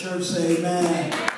church say amen. Amen.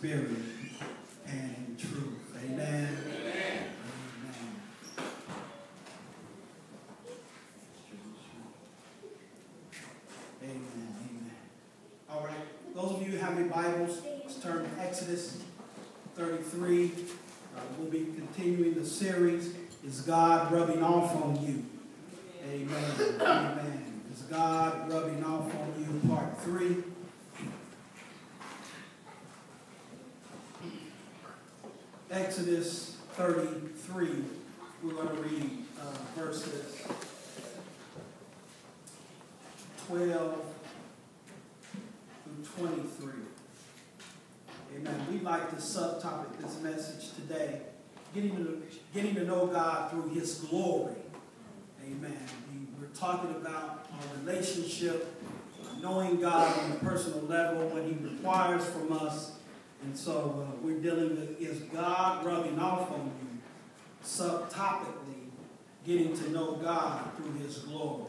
Spirit and in truth. Amen. Amen. Amen. Amen. All right. Those of you who have your Bibles, let's turn to Exodus 33. Uh, we'll be continuing the series, Is God Rubbing Off on You? Amen. Amen. Is God Rubbing Off on You? Part 3. Exodus 33. We're going to read uh, verses 12 through 23. Amen. We'd like to subtopic this message today, getting to, getting to know God through His glory. Amen. We, we're talking about our relationship, knowing God on a personal level, what He requires from us. And so uh, we're dealing with is God rubbing off on you? Subtopically, getting to know God through His glory.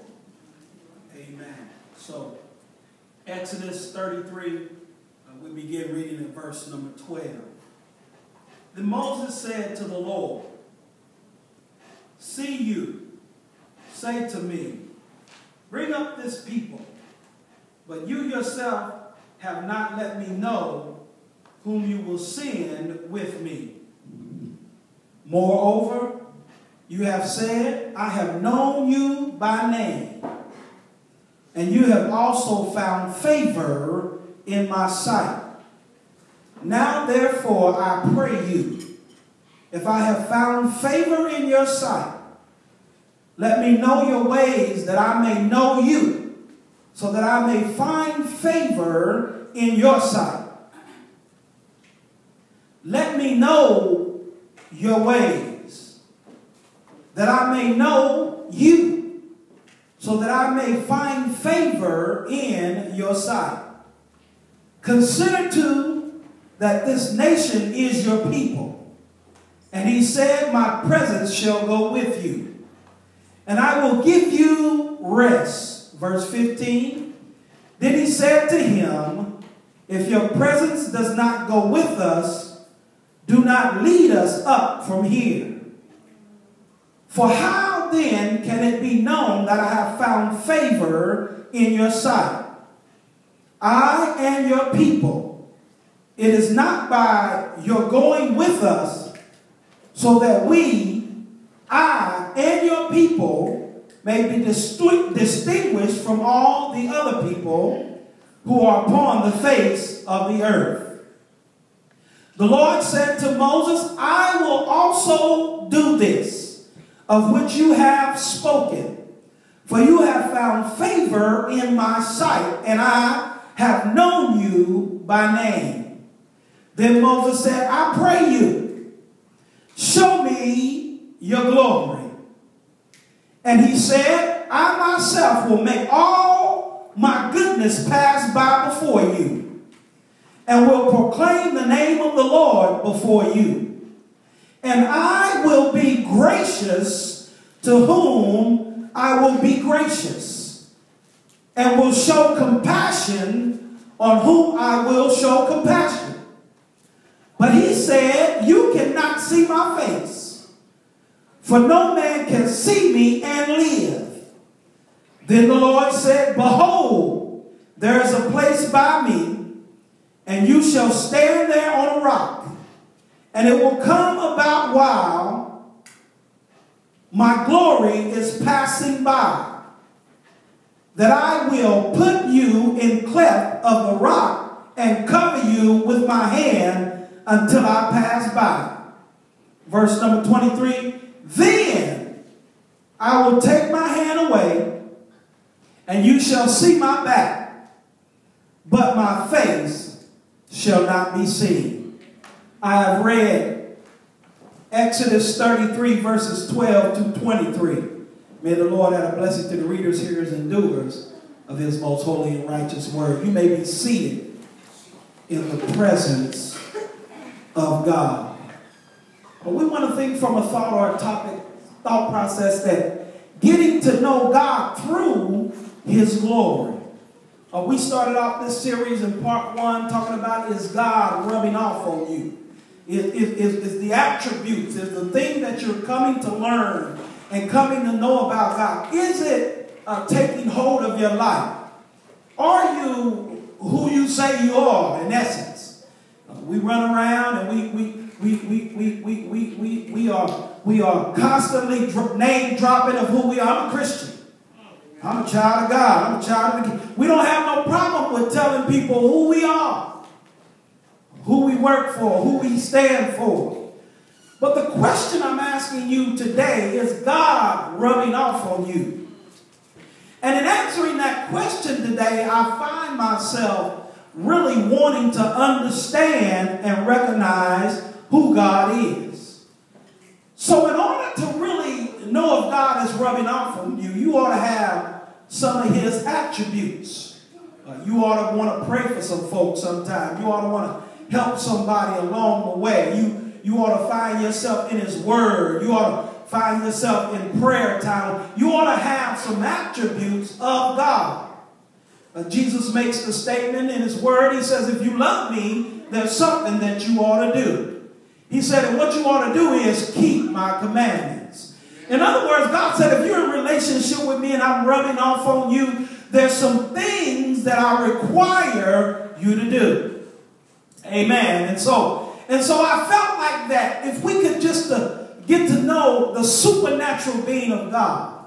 Amen. So, Exodus 33, uh, we begin reading in verse number 12. Then Moses said to the Lord, See you, say to me, bring up this people, but you yourself have not let me know whom you will send with me. Moreover, you have said, I have known you by name, and you have also found favor in my sight. Now, therefore, I pray you, if I have found favor in your sight, let me know your ways that I may know you, so that I may find favor in your sight. Let me know your ways, that I may know you, so that I may find favor in your sight. Consider too that this nation is your people. And he said, My presence shall go with you, and I will give you rest. Verse 15. Then he said to him, If your presence does not go with us, do not lead us up from here. For how then can it be known that I have found favor in your sight? I and your people. It is not by your going with us, so that we, I and your people, may be distinguished from all the other people who are upon the face of the earth. The Lord said to Moses, I will also do this, of which you have spoken. For you have found favor in my sight, and I have known you by name. Then Moses said, I pray you, show me your glory. And he said, I myself will make all my goodness pass by before you, and will proclaim the name of the Lord before you. And I will be gracious to whom I will be gracious, and will show compassion on whom I will show compassion. But he said, You cannot see my face, for no man can see me and live. Then the Lord said, Behold, there is a place by me, and you shall stand there on a rock. And it will come about while my glory is passing by, that I will put you in cleft of the rock and cover you with my hand until I pass by. Verse number 23 Then I will take my hand away, and you shall see my back, but my face shall not be seen. I have read Exodus 33, verses 12 to 23. May the Lord add a blessing to the readers, hearers, and doers of his most holy and righteous word. You may be seated in the presence of God. But we want to think from a thought or a topic, thought process that getting to know God through his glory. Uh, we started off this series in part one talking about is God rubbing off on you? Is, is, is is the attributes, is the thing that you're coming to learn and coming to know about God, is it uh, taking hold of your life? Are you who you say you are in essence? Uh, we run around and we, we, we, we, we, we, we, we, we, are, we are constantly name dropping of who we are. I'm a Christian. I'm a child of God. I'm a child of the King. We don't have no problem with telling people who we are, who we work for, who we stand for. But the question I'm asking you today is God rubbing off on you? And in answering that question today, I find myself really wanting to understand and recognize who God is. So, in order to really know if God is rubbing off on you, you ought to have some of his attributes. Uh, you ought to want to pray for some folks sometime. You ought to want to help somebody along the way. You, you ought to find yourself in his word. You ought to find yourself in prayer time. You ought to have some attributes of God. Uh, Jesus makes the statement in his word. He says, if you love me, there's something that you ought to do. He said, what you ought to do is keep my commandments. In other words, God said, if you're in relationship with me and I'm rubbing off on you, there's some things that I require you to do. Amen. And so, and so I felt like that if we could just uh, get to know the supernatural being of God.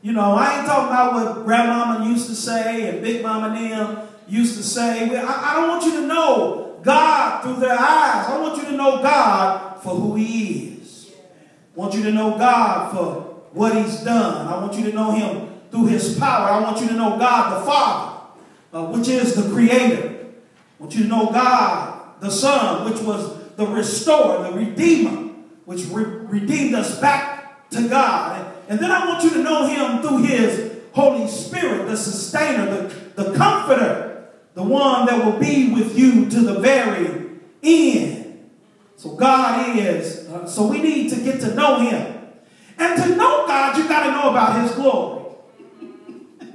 You know, I ain't talking about what grandmama used to say and big mama them used to say. I, I don't want you to know God through their eyes. I want you to know God for who he is. I want you to know God for what he's done. I want you to know him through his power. I want you to know God the Father, uh, which is the creator. I want you to know God the Son, which was the restorer, the redeemer, which re redeemed us back to God. And, then I want you to know him through his Holy Spirit, the sustainer, the, the comforter, the one that will be with you to the very end. So God is, uh, so we need to get to know him. And to know God, you got to know about his glory.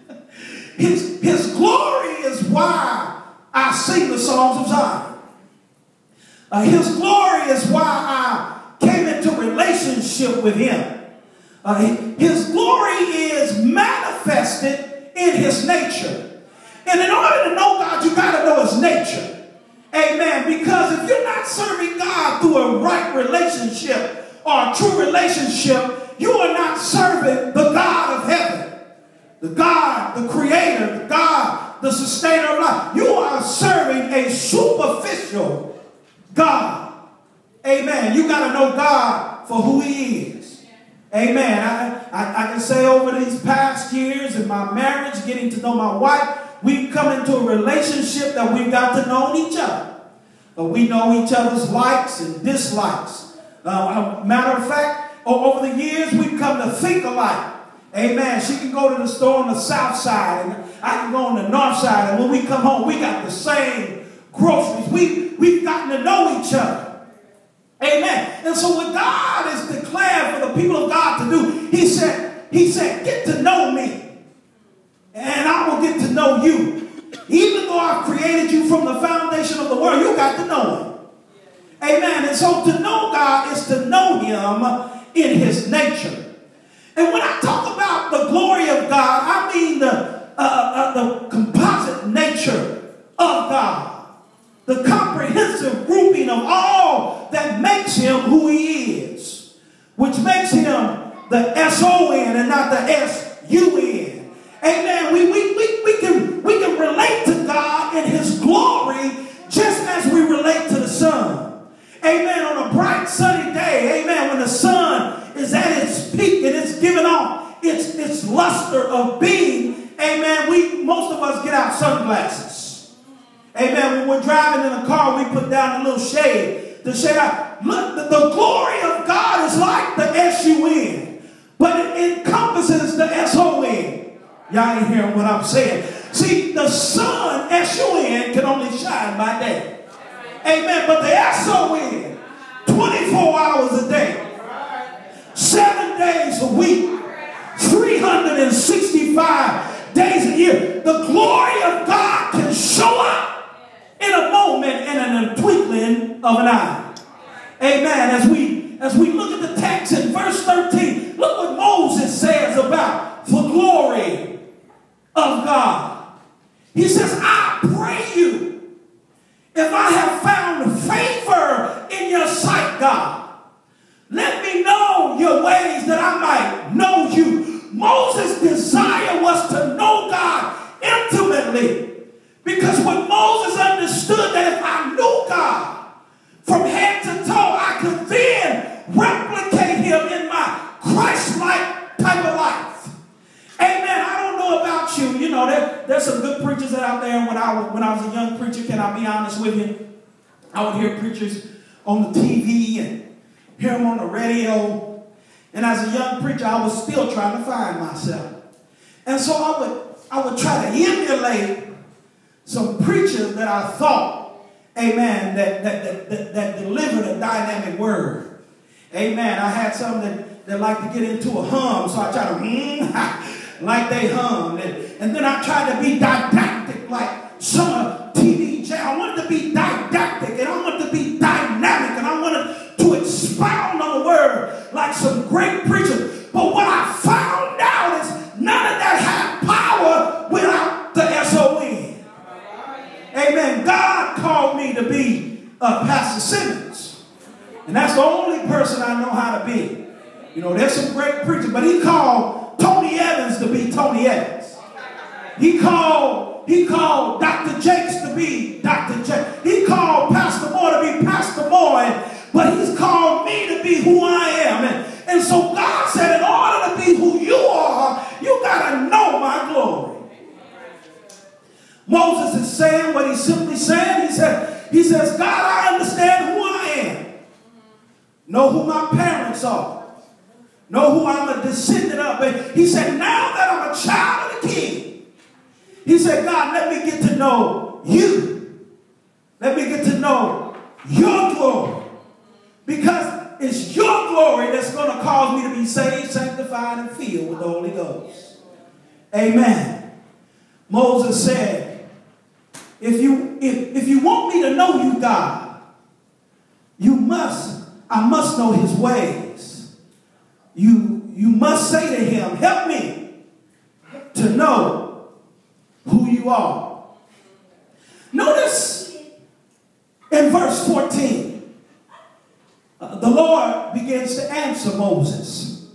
his, his glory is why I sing the songs of Zion. Uh, his glory is why I came into relationship with him. Uh, his glory is manifested in his nature. And in order to know God, you got to know his nature. Amen. Because if you're not serving God through a right relationship or a true relationship, you are not serving the God of heaven, the God, the creator, the God, the sustainer of life. You are serving a superficial God. Amen. You got to know God for who he is. Amen. I, I, I can say over these past years in my marriage, getting to know my wife, We've come into a relationship that we've got to know each other. Uh, we know each other's likes and dislikes. Uh, matter of fact, over the years, we've come to think alike. Amen. She can go to the store on the south side, and I can go on the north side. And when we come home, we got the same groceries. We, we've gotten to know each other. Amen. And so what God has declared for the people of God to do, He said, He said, get to know me and I will get to know you. Even though I've created you from the foundation of the world, you got to know him. Amen. And so to know God is to know him in his nature. And when I talk about the glory of God, I mean the, uh, uh, the composite nature of God. The comprehensive grouping of all that makes him who he is. Which makes him the S-O-N and not the S-U-N. Amen. We, we, we, we, can, we can relate to God in his glory just as we relate to the sun. Amen. On a bright sunny day, amen, when the sun is at its peak and it's giving off its, its luster of being, amen, we most of us get out sunglasses. Amen. When we're driving in a car, we put down a little shade to shade out. Look, the, the glory of God is like the S-U-N, but it encompasses the S-O-N. Y'all ain't hearing what I'm saying. See, the sun, S-U-N, can only shine by day. Amen. But the S-O-N, 24 hours a day, seven days a week, 365 days a year. The glory of God can show up in a moment and in a twinkling of an eye. Amen. As we as we look at the text in verse 13, look what Moses says about the glory of God. He says, I pray you, if I have found favor in your sight, God, let me know your ways that I might know you. Moses' desire was to know God intimately. Because when Moses understood that if I knew God from head to toe, I could then replicate him in my Christ-like type of life. Amen. I don't know about you. You know, there, there's some good preachers out there. When I, when I was a young preacher, can I be honest with you? I would hear preachers on the TV and hear them on the radio. And as a young preacher, I was still trying to find myself. And so I would, I would try to emulate some preachers that I thought, amen, that, that, that, that, delivered a dynamic word. Amen. I had some that, that to get into a hum, so I try to mm, like they hummed. And, and then I tried to be didactic like some TV channel. I wanted to be didactic and I wanted to be dynamic and I wanted to expound on the word like some great preachers. But what I found out is none of that had power without the S-O-N. Amen. God called me to be uh, Pastor Simmons. And that's the only person I know how to be. You know, there's some great preachers, but he called He called, he called Dr. Jakes to be Dr. Jakes. He called Pastor Moore to be Pastor Moore. And, but he's called me to be who I am. And, and so God said, in order to be who you are, you got to know my glory. Moses is saying what he's simply saying. He said, he says, God, I understand who I am. Know who my parents are. Know who I'm a descendant of. And he said, now that I'm a child of the king, he said, God, let me get to know you. Let me get to know your glory. Because it's your glory that's going to cause me to be saved, sanctified, and filled with the Holy Ghost. Amen. Moses said, if you, if, if you want me to know you, God, you must, I must know his ways. You, you must say to him, help me to know you are. Notice in verse 14, uh, the Lord begins to answer Moses.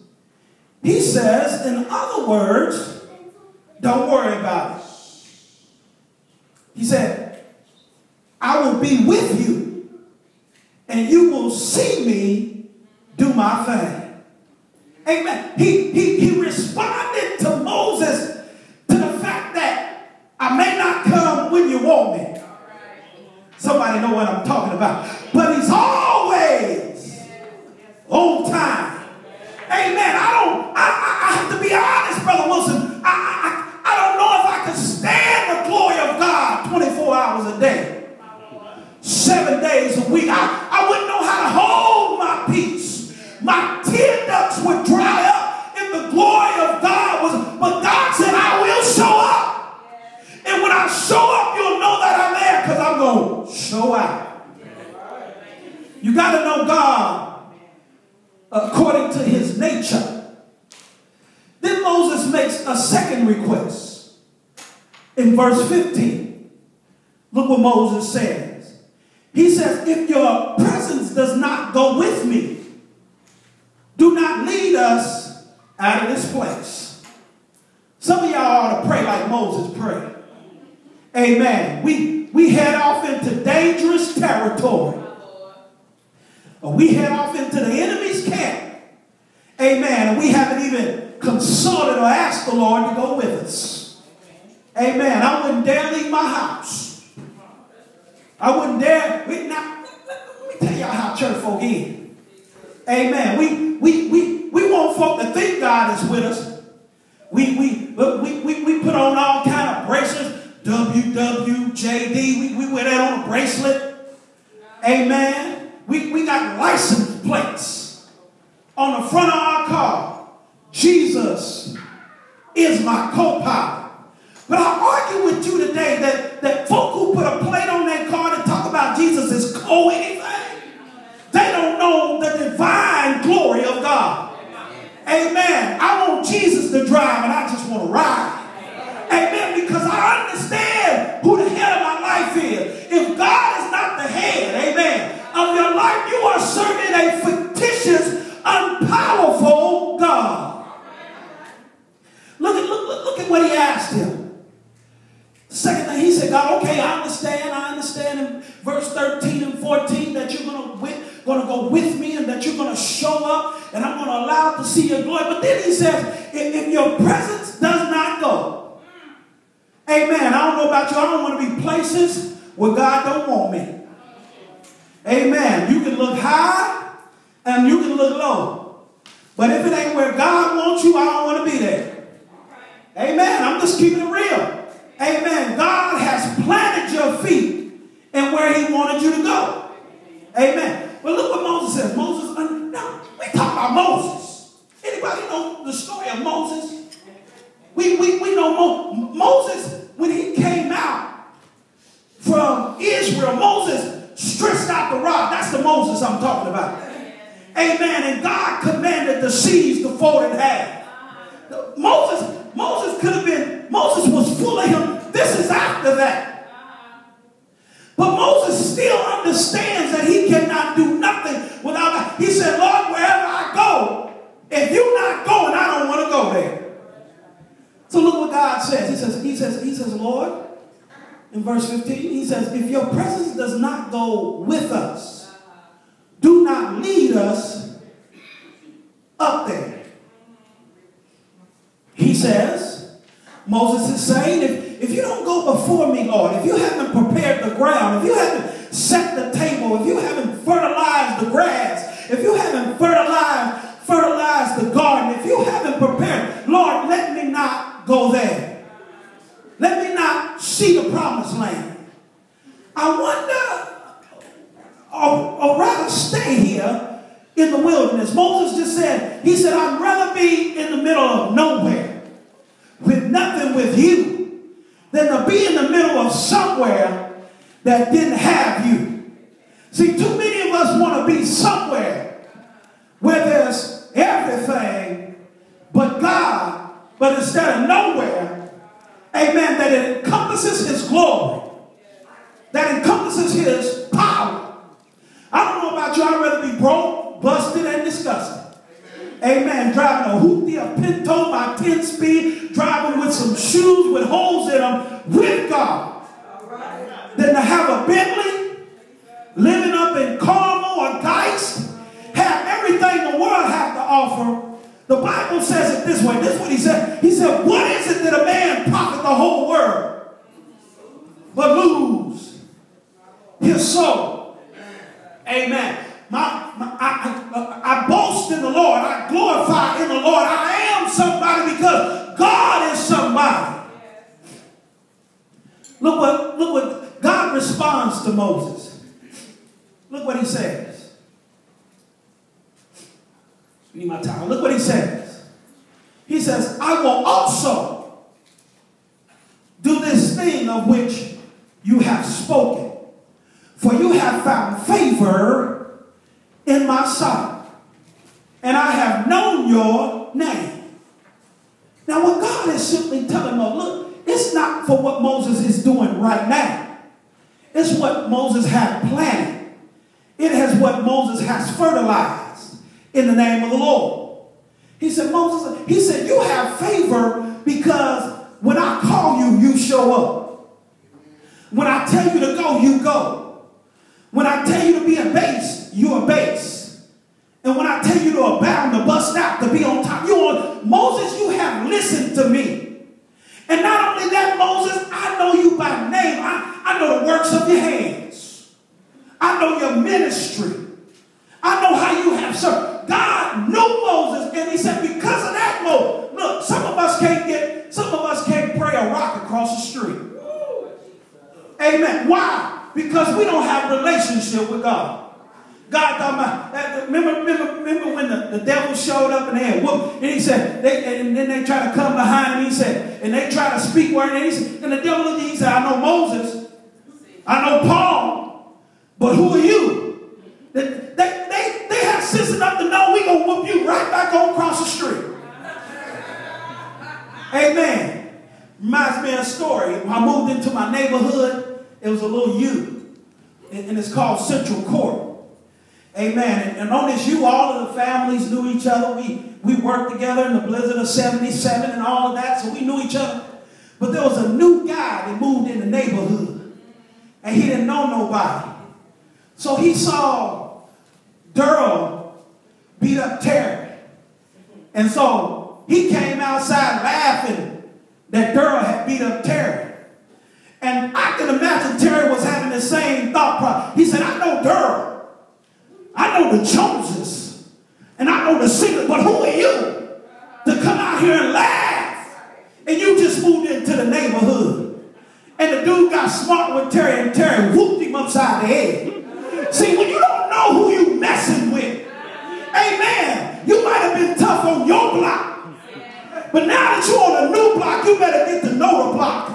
He says, in other words, don't worry about it. He said, I will be with you, and you will see me do my thing. Amen. He, he, he responded to Moses to the fact that I may not come when you want me. Somebody know what I'm talking about. But he's always on time. Amen. I don't, I, I, I have to be honest, Brother Wilson. I, I, I don't know if I can stand the glory of God 24 hours a day, seven days a week. I, I wouldn't know how to hold my peace. My tear ducts would dry up if the glory of God was, but God said, I will show up. And when I show up, you'll know that I'm there because I'm going to show out. You got to know God according to his nature. Then Moses makes a second request in verse 15. Look what Moses says. He says, If your presence does not go with me, do not lead us out of this place. Some of y'all ought to pray like Moses prayed. Amen. We, we head off into dangerous territory. We head off into the enemy's camp. Amen. And we haven't even consulted or asked the Lord to go with us. Amen. I wouldn't dare leave my house I wouldn't dare. We, now, let me tell y'all how church folk is. Amen. We, we, we, we want folk to think God is with us. We, we, we, we, we put on all kind of bracelets. WWJD. We, we wear that on a bracelet. Amen. We, we got license plates on the front of our car. Jesus is my co-pilot. But I argue with you today that, that folk who put a plate on their car to talk about Jesus is co-anything. They don't know the divine glory of God. Amen. I want Jesus to drive and I just want to ride. Amen. Because I understand who the head of my life is. If God is not the head, amen, of your life, you are serving a fictitious, unpowerful God. Look at, look, look, look at what he asked him. The second thing, he said, God, okay, I understand. I understand in verse 13 and 14 that you're going to going to go with me and that you're going to show up and I'm going to allow to see your glory. But then he says, if, if your presence does not go, amen. I don't know about you. I don't want to be places where God don't want me. Amen. You can look high and you can look low. But if it ain't where God wants you, I don't want to be there. Amen. I'm just keeping it real. Amen. God has planted your feet in where he wanted you to go. Amen. Well, look what Moses says. Moses, now, we talk about Moses. Anybody know the story of Moses? We know Mo, Moses, when he came out from Israel, Moses stretched out the rod. That's the Moses I'm talking about. Amen. And God commanded the seas to fold in half. Moses, Moses could have been, Moses was full of him. This is after that. But Moses still understands that he cannot do nothing without God. He said, Lord, wherever I go, if you're not going, I don't want to go there. So look what God says. He says, He says, He says, Lord, in verse 15, he says, if your presence does not go with us, do not lead us up there. He says, Moses is saying, if if you don't go before me, Lord, if you haven't prepared the ground, if you haven't set the table, if you haven't fertilized the grass, if you haven't fertilized, fertilized the garden, if you haven't prepared, Lord, let me not go there. See the promised land. I wonder, or, or rather stay here in the wilderness. Moses just said, he said, I'd rather be in the middle of nowhere with nothing with you than to be in the middle of somewhere that didn't have you. See, too many of us want to be somewhere where there's everything but God, but instead of nowhere, amen, that encompasses His glory, that encompasses His power. I don't know about you, I'd rather be broke, busted, and disgusted. Amen. Driving a hoopty, a pinto by 10 speed, driving with some shoes with holes in them with God. Than to have a Bentley, living up in Carmel or Geist, have everything the world has to offer. The Bible says it this way. This is what he said. He said, What is it that a man profit the whole world but lose his soul? Amen. My, my I, I, I, boast in the Lord. I glorify in the Lord. I am somebody because God is somebody. Look what, look what God responds to Moses. Look what he says. Need my. Look what he says. He says, I will also do this thing of which you have spoken. For you have found favor in my sight, and I have known your name. Now, what God is simply telling Moses, look, it's not for what Moses is doing right now. It's what Moses had planted. It has what Moses has fertilized in the name of the Lord. He said, Moses, he said, you have favor because when I call you, you show up. When I tell you to go, you go. When I tell you to be a base, you are base. And when I tell you to abound, to bust out, to be on top, you on Moses, you have listened to me. And not only that, Moses, I know you by name. I, I know the works of your hands. I know your ministry. I know how you have served. God knew Moses, and he said, because of that, Moses, look, some of us can't get, some of us can't pray a rock across the street. Amen. Why? Because we don't have relationship with God. God talking about, uh, remember, remember, remember when the, the devil showed up and they had and he said, they, and then they try to come behind him, he said, and they try to speak word, and, he said, and the devil looked at him, he said, I know Moses, I know Paul, but who are you? They have sense enough to know we gonna whoop you right back on across the street. Amen. Reminds me of a story. I moved into my neighborhood, it was a little U, and it's called Central Court. Amen. And, on this U, all of the families knew each other. We, we worked together in the blizzard of 77 and all of that, so we knew each other. But there was a new guy that moved in the neighborhood, and he didn't know nobody. So he saw Daryl beat up Terry. And so he came outside laughing that Daryl had beat up Terry. And I can imagine Terry was having the same thought process. He said, I know Daryl. I know the Joneses and I know the singers, but who are you to come out here and laugh? And you just moved into the neighborhood. And the dude got smart with Terry and Terry whooped him upside the head. See, when you don't know who you messing amen, you might have been tough on your block. But now that you're on a new block, you better get to know the block.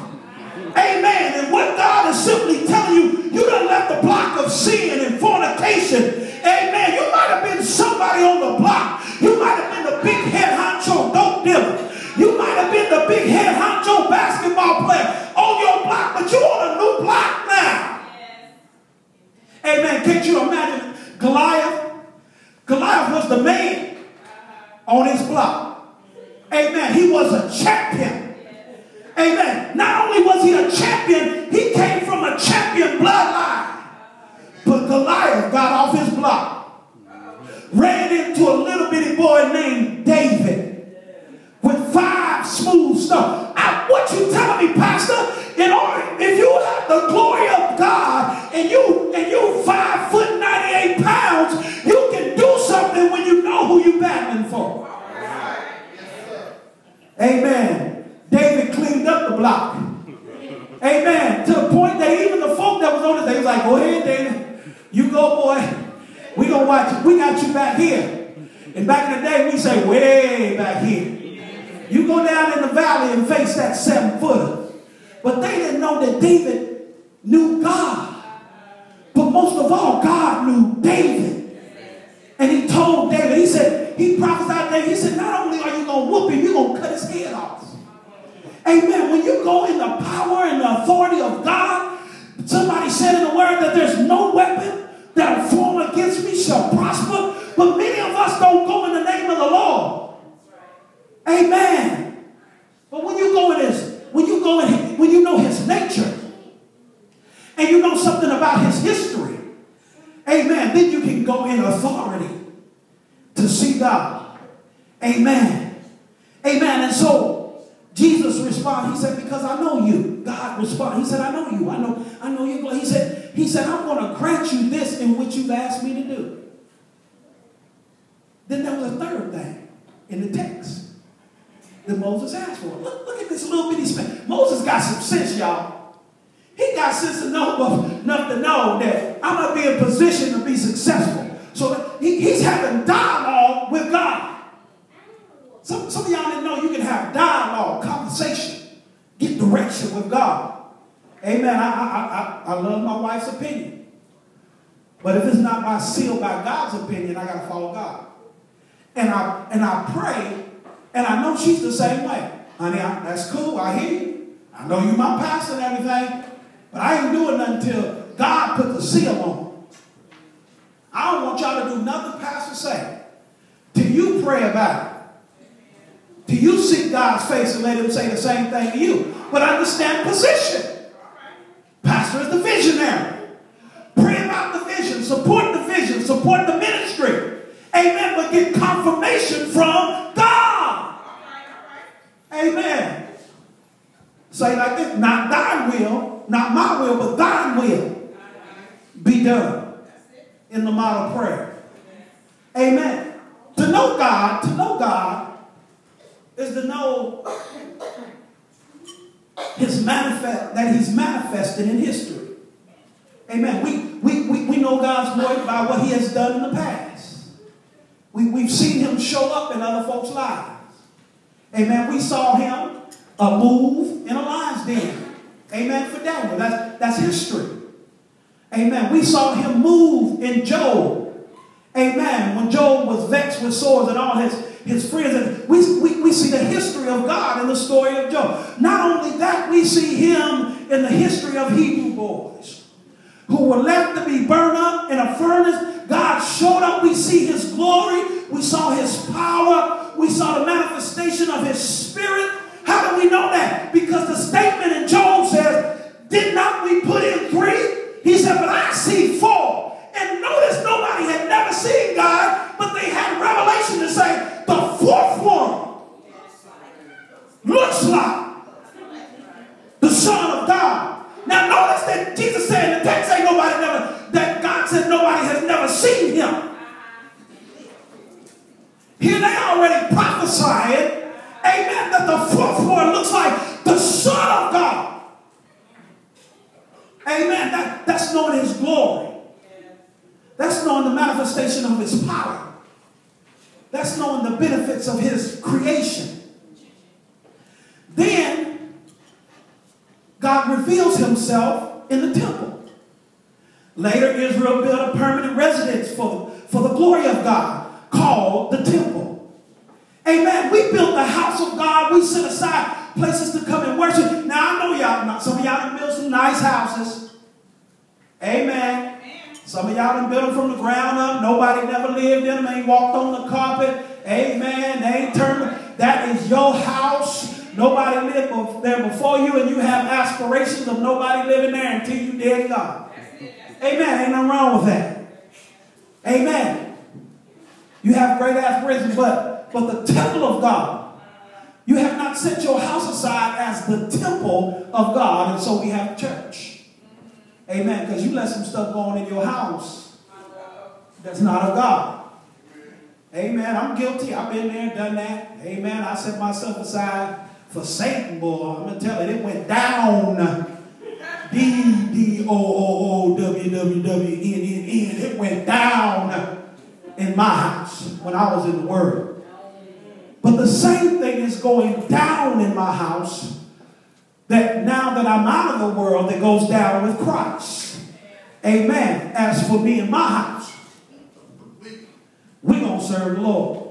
Amen. And what God is simply telling you, you done left the block of sin and fornication Amen. You might have been somebody on the block. You might have been the big head honcho dope dealer. You might have been the big head honcho basketball player on your block, but you're on a new block now. Amen. Can't you imagine Goliath? Goliath was the man on his block. Amen. He was a champion. Amen. Not only was he a champion, he came from a champion bloodline. But Goliath got off his block, ran into a little bitty boy named David with five smooth stones. what you telling me, Pastor? In order, if you have the glory of God and you and you five foot ninety eight pounds, you can when you know who you battling for. Amen. David cleaned up the block. Amen. To the point that even the folk that was on it, they was like, go ahead, David. You go, boy. We gonna watch you. We got you back here. And back in the day, we say way back here. You go down in the valley and face that seven footer. But they didn't know that David knew God. But most of all, God knew David. And he told David, he said, he prophesied David, he said, not only are you going to whoop him, you're going to cut his head off. Amen. When you go in the power and the authority of God, somebody said in the word that there's no weapon that will form against me shall prosper. But many of us don't go in the name of the Lord. Amen. But when you go in his, when you go in, when you know his nature, and you know something about his history, amen, then you can go in authority God. Amen. Amen. And so Jesus responded, he said, because I know you. God responded, he said, I know you. I know, I know you. He said, he said, I'm going to grant you this in which you've asked me to do. Then there was a third thing in the text that Moses asked for. Look, look at this little bitty space. Moses got some sense, y'all. He got sense enough, enough to know that I'm going to be in position to be successful. So he, he's having dialogue with God. Some, some of y'all didn't know you can have dialogue, conversation, get direction with God. Amen. I, I, I, I love my wife's opinion. But if it's not by seal by God's opinion, I got to follow God. And I, and I pray, and I know she's the same way. Honey, I, that's cool. I hear you. I know you my pastor and everything. But I ain't doing nothing until God put the seal on I don't want y'all to do nothing pastor say. Till you pray about it. Till you seek God's face and let him say the same thing to you. But understand position. Pastor is the visionary. Pray about the vision, support the vision, support the ministry. Amen. But get confirmation from God. Amen. Say like this, not thy will, not my will, but thine will be done. In the model prayer. Amen. Know God, to know God is to know his manifest that he's manifested in history. Amen. We, we, we, we know God's word by what he has done in the past. We, we've seen him show up in other folks' lives. Amen. We saw him uh, move in a lion's den. Amen. For Daniel. That's, that's history. Amen. We saw him move in Job. Amen. When Job was vexed with sores and all his, his friends. And we, we, we see the history of God in the story of Job. Not only that, we see him in the history of Hebrew boys who were left to be burned up in a furnace. God showed up. We see his glory. We saw his power. We saw the manifestation of his spirit. How do we know that? Because the statement in Job says, Did not we put in three? He said, But I see four. Had never seen God, but they had revelation to say, The fourth one looks like the Son of God. Now notice that Jesus said in the text, ain't nobody never, that God said nobody has never seen him. Here they already prophesied, amen, that the fourth one looks like the Son of God. Amen. That, that's knowing his glory. That's knowing the manifestation of his power. That's knowing the benefits of his creation. Then God reveals himself in the temple. Later, Israel built a permanent residence for, for the glory of God called the temple. Amen. We built the house of God. We set aside places to come and worship. Now, I know y'all, some of y'all built some nice houses. Amen. Some of y'all done built them from the ground up. Nobody never lived in them. Ain't walked on the carpet. Amen. They ain't turned. That is your house. Nobody lived there before you, and you have aspirations of nobody living there until you dead God. Amen. Ain't nothing wrong with that. Amen. You have great aspirations, but, but the temple of God, you have not set your house aside as the temple of God, and so we have church. Amen. Because you let some stuff go on in your house that's not of God. Amen. I'm guilty. I've been there, done that. Amen. I set myself aside for Satan, boy. I'm to tell you, it went down. D D O O O W W W N N N. It went down in my house when I was in the Word. But the same thing is going down in my house that now that I'm out of the world, that goes down with Christ. Amen. As for me and my house, we're going to serve the Lord.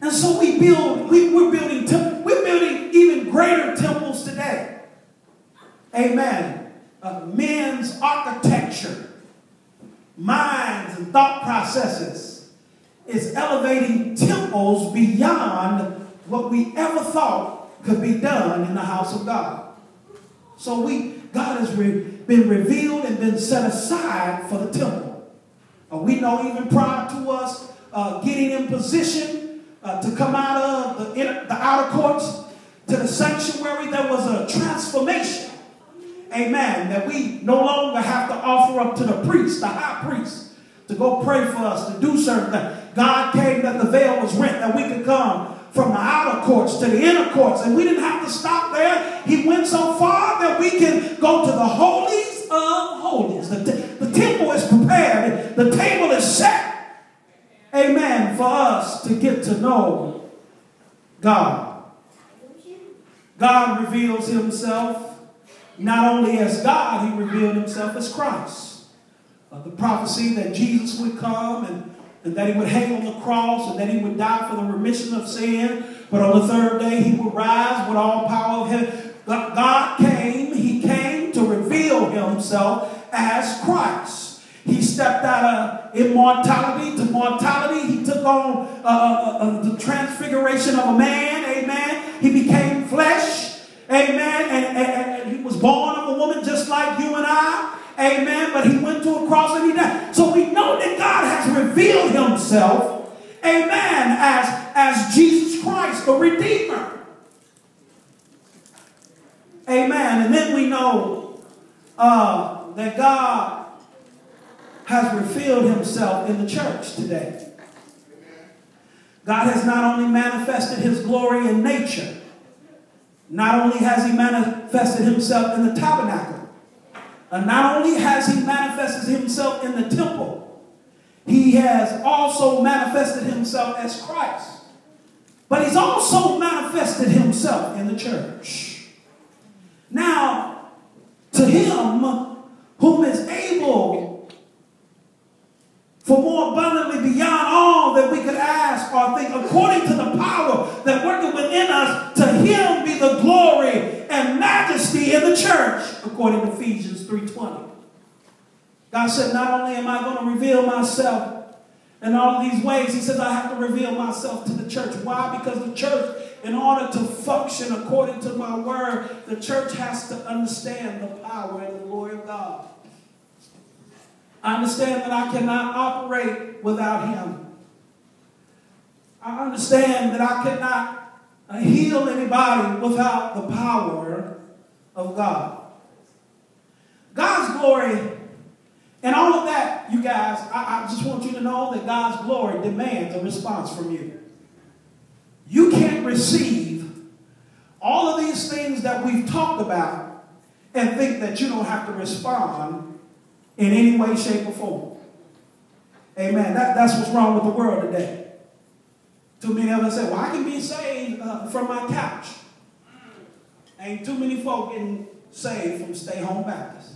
And so we build, we, we're building, we're building even greater temples today. Amen. Uh, men's architecture, minds and thought processes is elevating temples beyond what we ever thought could be done in the house of God. So we, God has re, been revealed and been set aside for the temple. Uh, we know even prior to us uh, getting in position uh, to come out of the, inner, the outer courts to the sanctuary, there was a transformation. Amen. That we no longer have to offer up to the priest, the high priest, to go pray for us, to do certain things. God came that the veil was rent, that we could come from the outer courts to the inner courts. And we didn't have to stop there. He went so far that we can go to the holies of holies. The, the temple is prepared, the table is set. Amen. For us to get to know God. God reveals himself not only as God, he revealed himself as Christ. The prophecy that Jesus would come and and that he would hang on the cross and that he would die for the remission of sin. But on the third day, he would rise with all power of heaven. God came, he came to reveal himself as Christ. He stepped out of immortality to mortality. He took on uh, uh, uh, the transfiguration of a man. Amen. He became flesh. Amen. And, and, and he was born of a woman just like you and I. Amen. But he went to a cross and he died. So we know that God has revealed himself, amen, as, as Jesus Christ, the Redeemer. Amen. And then we know uh, that God has revealed himself in the church today. God has not only manifested his glory in nature, not only has he manifested himself in the tabernacle, and not only has he manifested himself in the temple, he has also manifested himself as Christ. But he's also manifested himself in the church. Now, to him whom is able for more abundantly beyond all that we could ask or think, according to the power that worketh within us, to him church, according to Ephesians 3.20. God said, not only am I going to reveal myself in all of these ways, he says, I have to reveal myself to the church. Why? Because the church, in order to function according to my word, the church has to understand the power and the glory of God. I understand that I cannot operate without him. I understand that I cannot heal anybody without the power of God. God's glory and all of that, you guys, I, I, just want you to know that God's glory demands a response from you. You can't receive all of these things that we've talked about and think that you don't have to respond in any way, shape, or form. Amen. That, that's what's wrong with the world today. Too many of us say, well, I can be saved uh, from my couch. Ain't too many folk getting saved from Stay Home Baptist.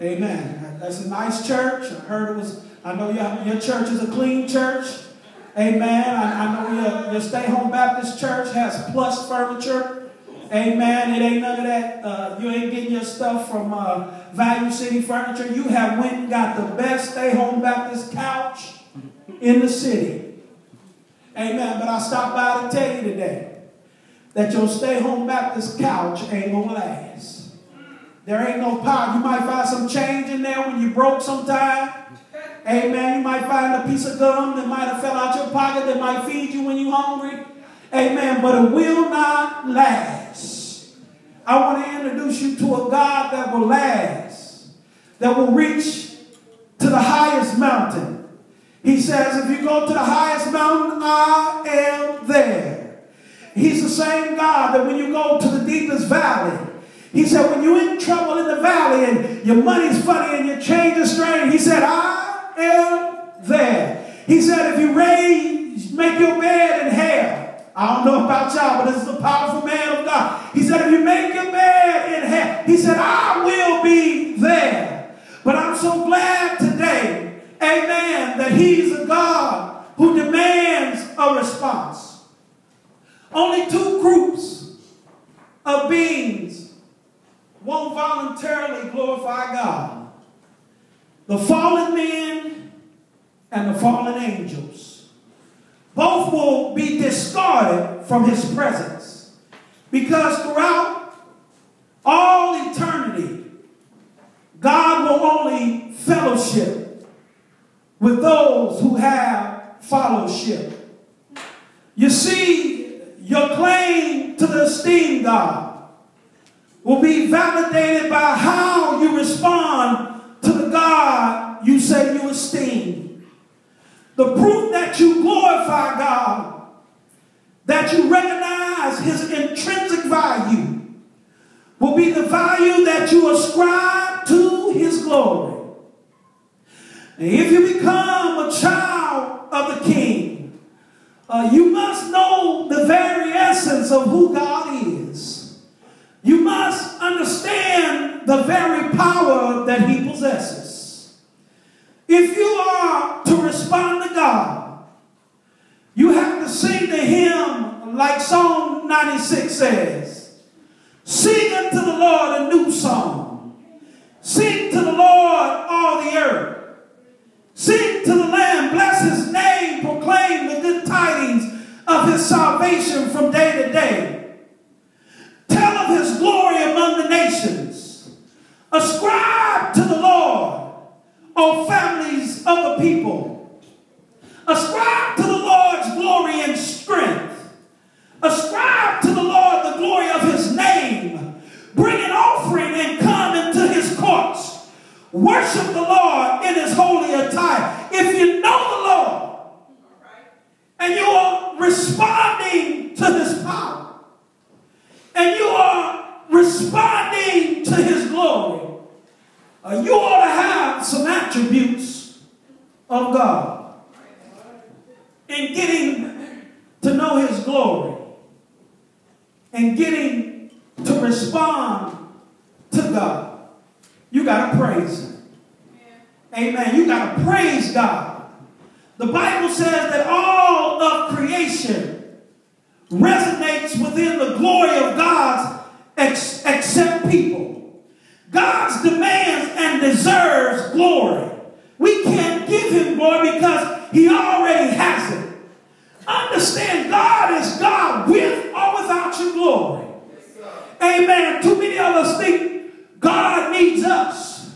Amen. That's a nice church. I heard it was, I know your, your church is a clean church. Amen. I, I know your, your Stay Home Baptist church has plush furniture. Amen. It ain't none of that. Uh, you ain't getting your stuff from uh, Value City Furniture. You have went and got the best Stay Home Baptist couch in the city. Amen. But I stopped by to tell you today that your Stay Home Baptist couch ain't to last. There ain't no power. You might find some change in there when you broke sometime. Amen. You might find a piece of gum that might have fell out your pocket that might feed you when you're hungry. Amen. But it will not last. I want to introduce you to a God that will last, that will reach to the highest mountain. He says, if you go to the highest mountain, I am there. He's the same God that when you go to the deepest valley, he said, when you're in trouble in the valley and your money's funny and your change is strange, he said, I am there. He said, if you raise, make your bed in hell. I don't know about y'all, but this is a powerful man of God. He said, if you make your bed in hell, he said, I will be there. But I'm so glad today, amen, that he's a God who demands a response. Only two groups of beings won't voluntarily glorify God. The fallen men and the fallen angels. Both will be discarded from his presence. Because throughout all eternity, God will only fellowship with those who have fellowship. You see, your claim to the esteemed God will be validated by how you respond to the God you say you esteem. The proof that you glorify God, that you recognize his intrinsic value, will be the value that you ascribe to his glory. And if you become a child of the king, uh, you must know the very essence of who God is. You must understand the very power that he possesses. If you are to respond to God, you have to sing to him like Psalm 96 says. Sing unto the Lord a new song. Sing to the Lord all the earth. Sing to the Lamb, bless his name, proclaim the good tidings of his salvation from day to day Tell of his glory among the nations. Ascribe to the Lord, O families of the people. Ascribe to the Lord's glory and strength. Ascribe to the Lord the glory of his name. Bring an offering and come into his courts worship the Lord in his holy attire. If you know the Lord and you are responding to his power and you are responding to his glory, uh, you ought to have some attributes of God in getting to know his glory and getting to respond to God. You got to praise him. Amen. You got to praise God. The Bible says that all of creation resonates within the glory of God's ex- except people. God's demands and deserves glory. We can't give him glory because he already has it. Understand God is God with or without your glory. Amen. Too many of us think God needs us.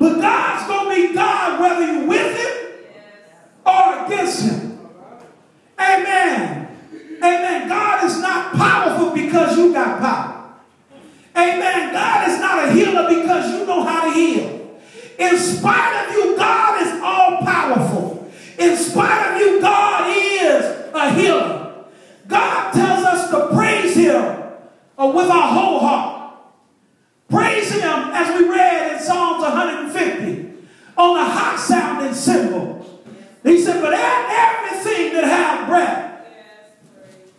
But God's going to be God whether you're with him or against him. Amen. Amen. God is not powerful because you got power. Amen. God is not a healer because you know how to heal. In spite of you, God is all powerful. In spite of you, God is a healer. God tells us to praise Him uh, with our whole heart. Praise Him as we read in Psalms 150 on the high sounding cymbal. He said, But everything that have breath,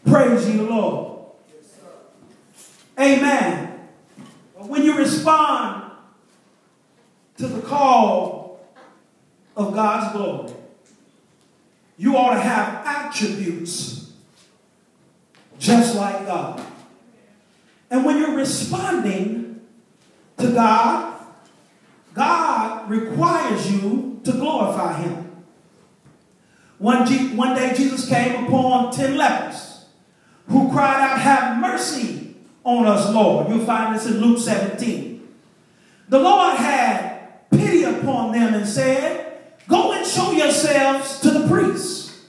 praise the Lord. Amen. When you respond to the call of God's glory, you ought to have attributes just like God. And when you're responding to God, God requires you to glorify Him. One, G- one day Jesus came upon ten lepers who cried out, Have mercy on us, Lord. You'll find this in Luke 17. The Lord had pity upon them and said, Go and show yourselves to the priests.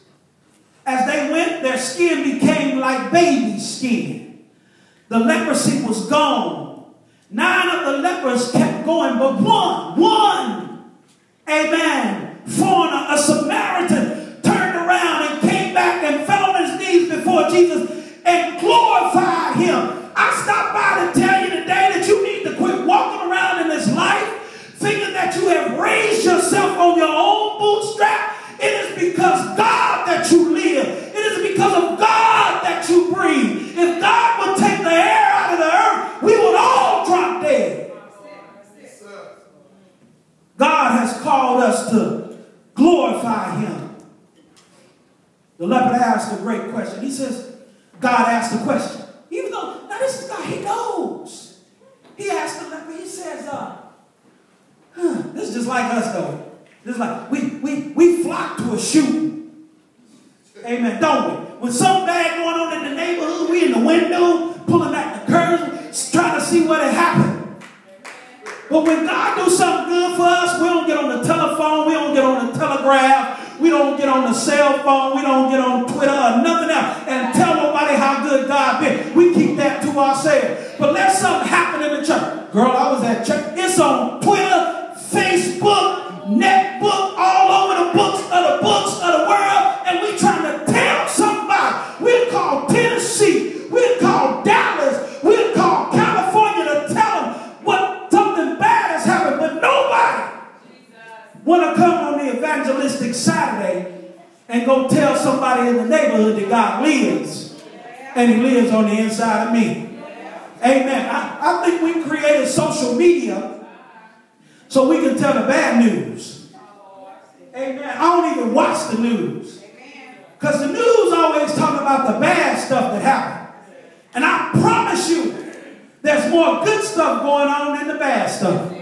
As they went, their skin became like baby skin. The leprosy was gone. Nine of the lepers kept going, but one, one, amen, foreigner, a Samaritan, Jesus and glorified him. I stopped by to tell you today that you need to quit walking around in this life thinking that you have raised yourself on your own bootstrap. It is because God that you live. It is because of God that you breathe. If God would take the air out of the earth, we would all drop dead. God has called us to glorify him. The leper asked a great question. He says, God asked the question. Even though, now this is God, he knows. He asked the leper, he says, uh, huh, this is just like us though. This is like, we, we, we flock to a shooting. Amen, don't we? When something bad going on in the neighborhood, we in the window, pulling back the curtains, trying to see what had happened. But when God do something good for us, we don't get on the telephone, we don't get on the telegraph, we don't get on the cell phone, we don't get on Twitter or nothing else and tell nobody how good God been. We keep that to ourselves. But let something happen in the church. Girl, I was at church. It's on Twitter, Facebook, netbook, all over the books of the books of the world, and we trying to tell somebody. We'll call Tennessee, we'll call Dallas, we'll call California to tell them what something bad has happened, but nobody want to come evangelistic Saturday and go tell somebody in the neighborhood that God lives, and He lives on the inside of me. Amen. I, I think we created social media so we can tell the bad news. Amen. I don't even watch the news. Because the news always talk about the bad stuff that happened. And I promise you, there's more good stuff going on than the bad stuff.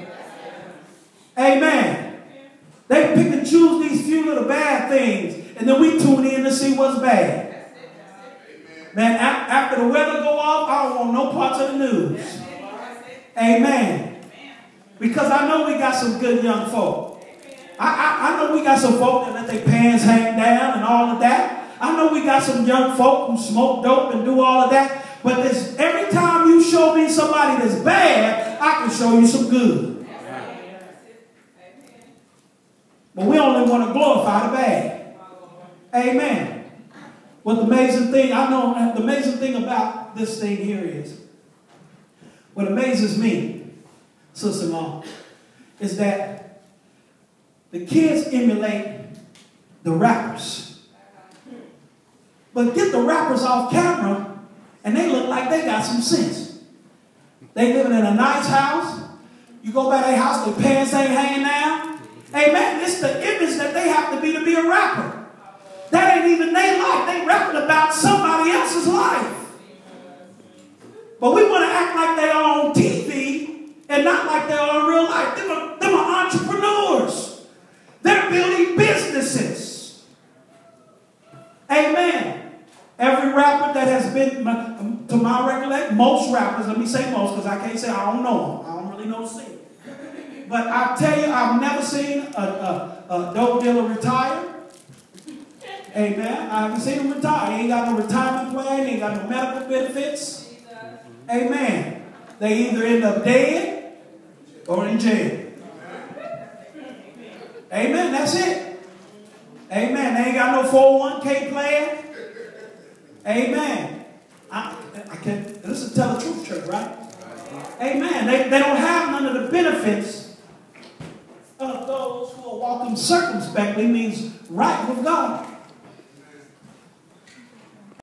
Amen. They pick and choose these few little bad things, and then we tune in to see what's bad. Man, after the weather go off, I don't want no parts of the news. Amen. Because I know we got some good young folk. I, I, I know we got some folk that let their pants hang down and all of that. I know we got some young folk who smoke dope and do all of that. But this, every time you show me somebody that's bad, I can show you some good. But we only want to glorify the bad. Amen. What the amazing thing, I know the amazing thing about this thing here is, what amazes me, Sister Mom, is that the kids emulate the rappers. But get the rappers off camera and they look like they got some sense. They living in a nice house. You go by their house, their pants ain't hanging down. Amen. It's the image that they have to be to be a rapper. That ain't even their life. They rapping about somebody else's life. But we want to act like they are on TV and not like they are in real life. Them are, them are entrepreneurs. They're building businesses. Amen. Every rapper that has been, to my recollection, most rappers, let me say most because I can't say I don't know them. I don't really know scene. But I tell you, I've never seen a, a, a dope dealer retire. Amen. I haven't seen him retire. He ain't got no retirement plan. He ain't got no medical benefits. Amen. They either end up dead or in jail. Amen. That's it. Amen. They ain't got no 401k plan. Amen. I, I can this is tell the truth, church, right? Amen. They, they don't have none of the benefits those who are walking circumspectly means right with God.